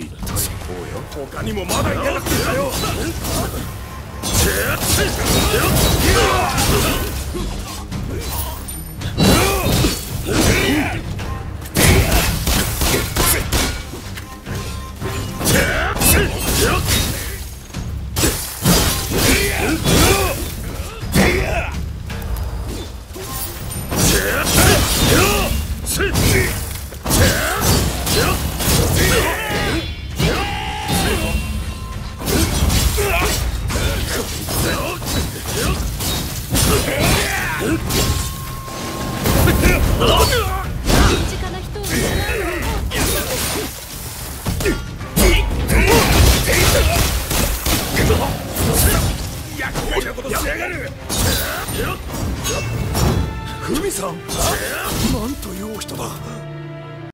いったそうよ他にもまだいなかったよふみさん。なんというお人だ。